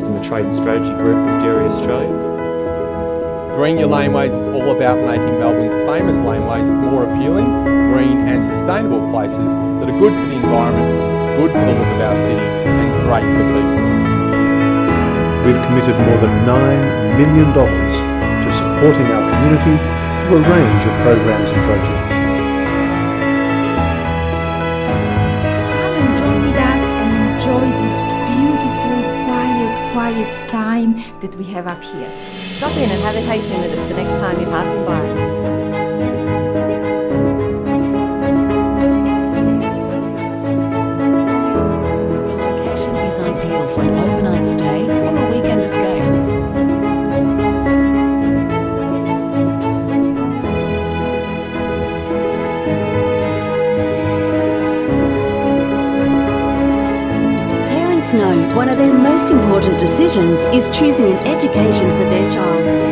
Trade and Strategy Group of Dairy Australia. Green Your Laneways is all about making Melbourne's famous laneways more appealing, green and sustainable places that are good for the environment, good for the look of our city and great for people. We've committed more than $9 million to supporting our community through a range of programs and projects. Time that we have up here. Stop in and have a tasting with us the next time you're passing by. Parents know one of their most important decisions is choosing an education for their child.